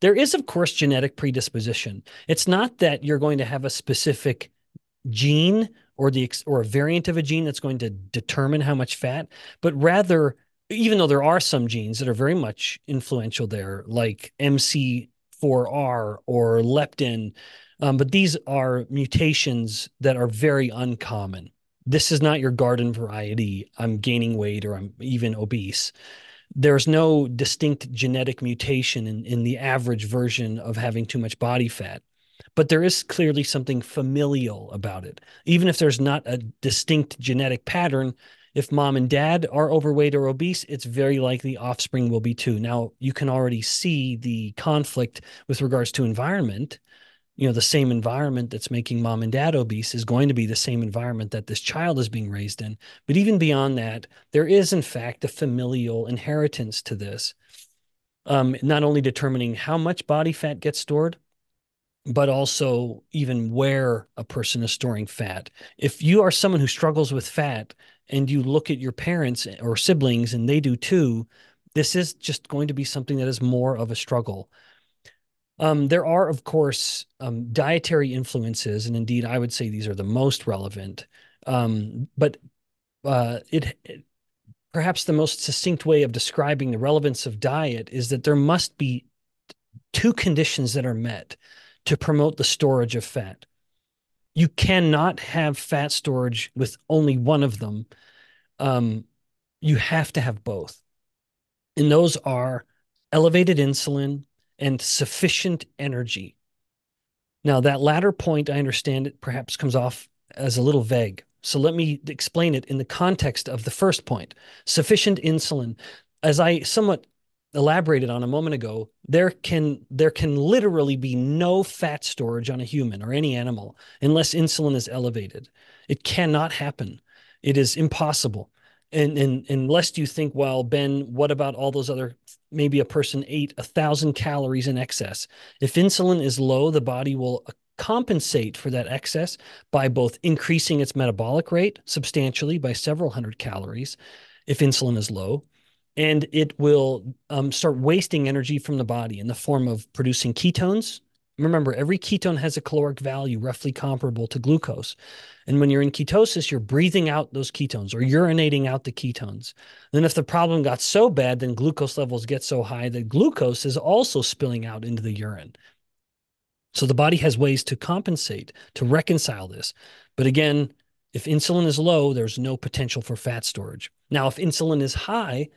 There is, of course, genetic predisposition. It's not that you're going to have a specific gene or the or a variant of a gene that's going to determine how much fat, but rather, even though there are some genes that are very much influential there, like MC4R or leptin, um, but these are mutations that are very uncommon. This is not your garden variety. I'm gaining weight or I'm even obese there's no distinct genetic mutation in, in the average version of having too much body fat but there is clearly something familial about it. Even if there's not a distinct genetic pattern if mom and dad are overweight or obese it's very likely offspring will be too. Now you can already see the conflict with regards to environment you know the same environment that's making mom and dad obese is going to be the same environment that this child is being raised in. But even beyond that there is in fact a familial inheritance to this um, not only determining how much body fat gets stored but also even where a person is storing fat. If you are someone who struggles with fat and you look at your parents or siblings and they do too this is just going to be something that is more of a struggle um, there are, of course, um, dietary influences, and indeed, I would say these are the most relevant. Um, but uh, it, it, perhaps the most succinct way of describing the relevance of diet is that there must be two conditions that are met to promote the storage of fat. You cannot have fat storage with only one of them. Um, you have to have both, and those are elevated insulin and sufficient energy. Now, that latter point, I understand it perhaps comes off as a little vague. So let me explain it in the context of the first point sufficient insulin. As I somewhat elaborated on a moment ago, there can there can literally be no fat storage on a human or any animal unless insulin is elevated. It cannot happen. It is impossible. And, and, and lest you think, well, Ben, what about all those other maybe a person ate a thousand calories in excess. If insulin is low, the body will compensate for that excess by both increasing its metabolic rate substantially by several hundred calories if insulin is low, and it will um, start wasting energy from the body in the form of producing ketones Remember, every ketone has a caloric value roughly comparable to glucose. And when you're in ketosis, you're breathing out those ketones or urinating out the ketones. Then, if the problem got so bad, then glucose levels get so high that glucose is also spilling out into the urine. So the body has ways to compensate, to reconcile this. But again, if insulin is low, there's no potential for fat storage. Now, if insulin is high,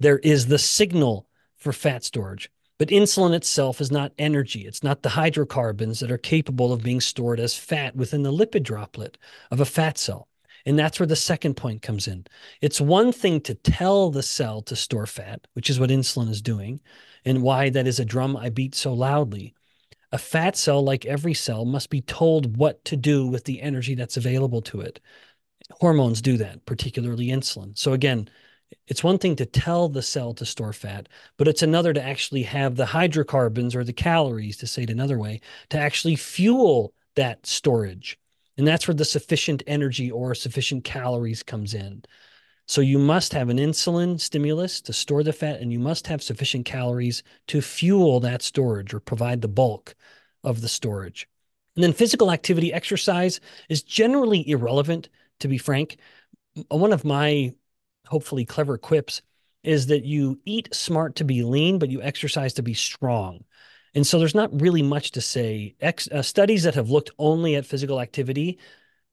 there is the signal for fat storage. But insulin itself is not energy. It's not the hydrocarbons that are capable of being stored as fat within the lipid droplet of a fat cell. And that's where the second point comes in. It's one thing to tell the cell to store fat, which is what insulin is doing, and why that is a drum I beat so loudly. A fat cell, like every cell, must be told what to do with the energy that's available to it. Hormones do that, particularly insulin. So, again, it's one thing to tell the cell to store fat, but it's another to actually have the hydrocarbons or the calories, to say it another way, to actually fuel that storage. And that's where the sufficient energy or sufficient calories comes in. So you must have an insulin stimulus to store the fat, and you must have sufficient calories to fuel that storage or provide the bulk of the storage. And then physical activity, exercise is generally irrelevant, to be frank. One of my hopefully clever quips is that you eat smart to be lean, but you exercise to be strong. And so there's not really much to say. Ex, uh, studies that have looked only at physical activity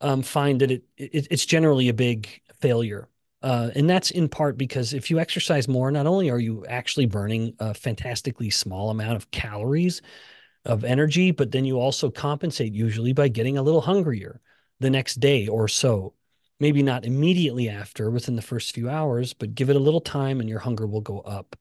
um, find that it, it, it's generally a big failure. Uh, and that's in part because if you exercise more, not only are you actually burning a fantastically small amount of calories of energy, but then you also compensate usually by getting a little hungrier the next day or so maybe not immediately after within the first few hours, but give it a little time and your hunger will go up.